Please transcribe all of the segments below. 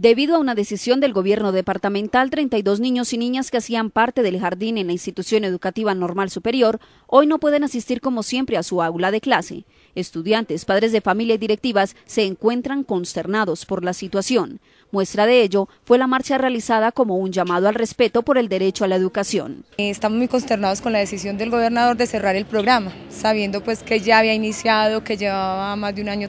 Debido a una decisión del gobierno departamental, 32 niños y niñas que hacían parte del jardín en la institución educativa normal superior hoy no pueden asistir como siempre a su aula de clase. Estudiantes, padres de familia y directivas se encuentran consternados por la situación. Muestra de ello fue la marcha realizada como un llamado al respeto por el derecho a la educación. Estamos muy consternados con la decisión del gobernador de cerrar el programa, sabiendo pues que ya había iniciado, que llevaba más de un año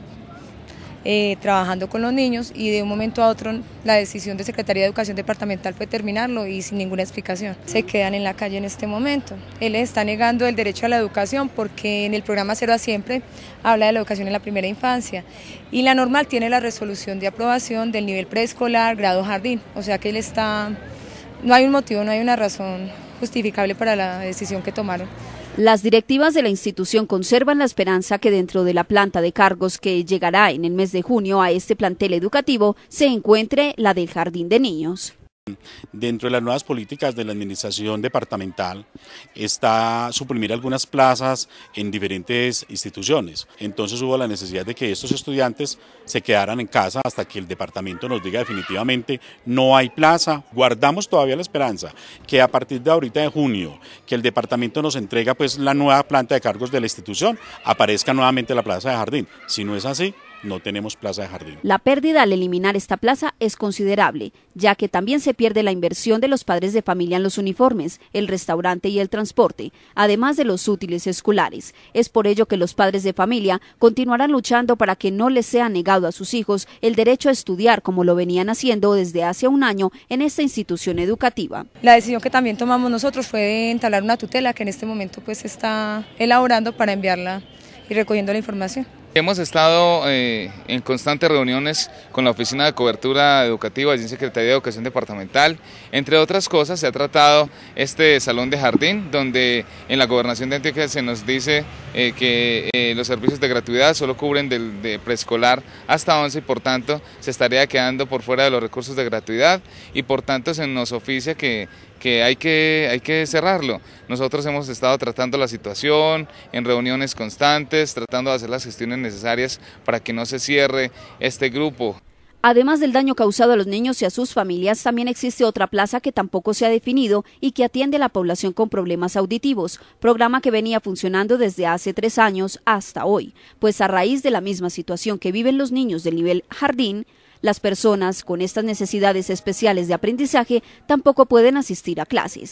eh, trabajando con los niños y de un momento a otro la decisión de Secretaría de Educación Departamental fue terminarlo y sin ninguna explicación. Se quedan en la calle en este momento. Él está negando el derecho a la educación porque en el programa Cero a Siempre habla de la educación en la primera infancia y la normal tiene la resolución de aprobación del nivel preescolar, grado jardín, o sea que él está, no hay un motivo, no hay una razón justificable para la decisión que tomaron. Las directivas de la institución conservan la esperanza que dentro de la planta de cargos que llegará en el mes de junio a este plantel educativo se encuentre la del jardín de niños. Dentro de las nuevas políticas de la administración departamental está suprimir algunas plazas en diferentes instituciones. Entonces hubo la necesidad de que estos estudiantes se quedaran en casa hasta que el departamento nos diga definitivamente no hay plaza. Guardamos todavía la esperanza que a partir de ahorita de junio, que el departamento nos entrega pues la nueva planta de cargos de la institución, aparezca nuevamente la plaza de jardín. Si no es así, no tenemos plaza de jardín. La pérdida al eliminar esta plaza es considerable, ya que también se pierde la inversión de los padres de familia en los uniformes, el restaurante y el transporte, además de los útiles escolares. Es por ello que los padres de familia continuarán luchando para que no les sea negado a sus hijos el derecho a estudiar como lo venían haciendo desde hace un año en esta institución educativa. La decisión que también tomamos nosotros fue de entablar una tutela que en este momento pues está elaborando para enviarla y recogiendo la información. Hemos estado eh, en constantes reuniones con la Oficina de Cobertura Educativa y Secretaría de Educación Departamental. Entre otras cosas, se ha tratado este salón de jardín, donde en la Gobernación de Antioquia se nos dice eh, que eh, los servicios de gratuidad solo cubren del, de preescolar hasta 11 y por tanto se estaría quedando por fuera de los recursos de gratuidad y por tanto se nos oficia que, que, hay, que hay que cerrarlo. Nosotros hemos estado tratando la situación en reuniones constantes, tratando de hacer las gestiones necesarias para que no se cierre este grupo. Además del daño causado a los niños y a sus familias, también existe otra plaza que tampoco se ha definido y que atiende a la población con problemas auditivos, programa que venía funcionando desde hace tres años hasta hoy, pues a raíz de la misma situación que viven los niños del nivel jardín, las personas con estas necesidades especiales de aprendizaje tampoco pueden asistir a clases.